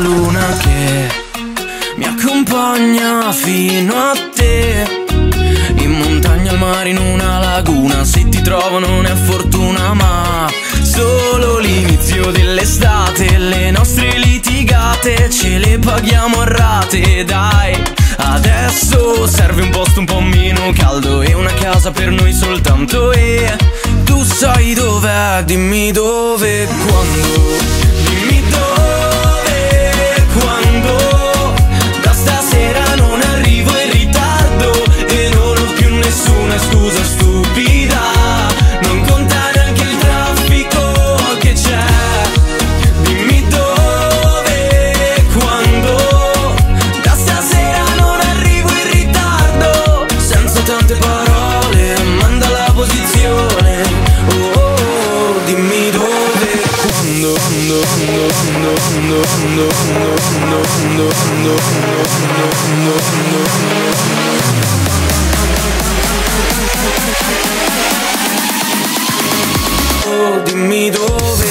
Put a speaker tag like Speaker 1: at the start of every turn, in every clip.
Speaker 1: luna che mi accompagna fino a te. In montagna, al mare, in una laguna Se ti trovo non è fortuna ma Solo l'inizio dell'estate. Le nostre litigate ce le paghiamo a rate. Dai, adesso serve un posto un po' meno caldo E una casa per noi soltanto. E tu sai dov'è, dimmi dove, quando Oh, dimmi dove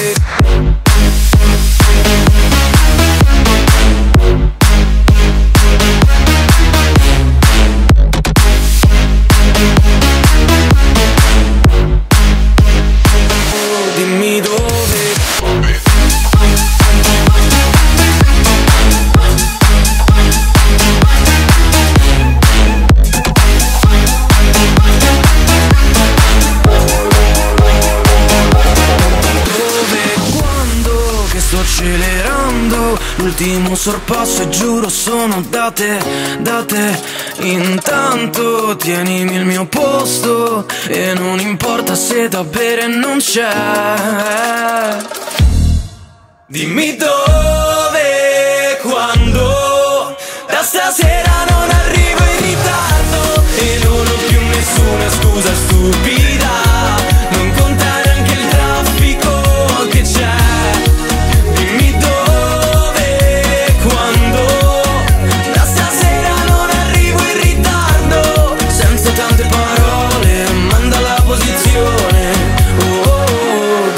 Speaker 1: sto accelerando L'ultimo sorpasso e giuro sono da te, da te Intanto tienimi il mio posto E non importa se da bere non c'è. Dimmi dove, quando Da stasera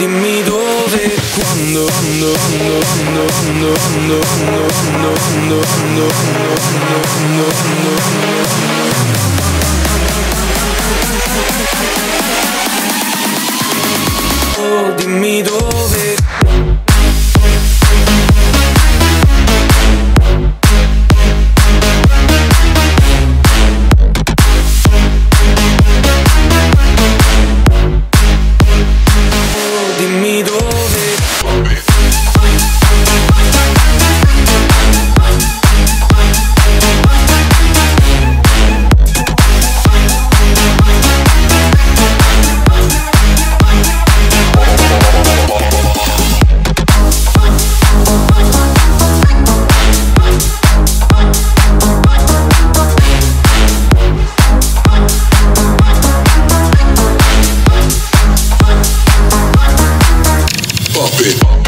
Speaker 1: dimmi dove, quando, quando, quando, quando, quando, quando, quando, quando, quando, quando, quando, quando, Oh,
Speaker 2: it.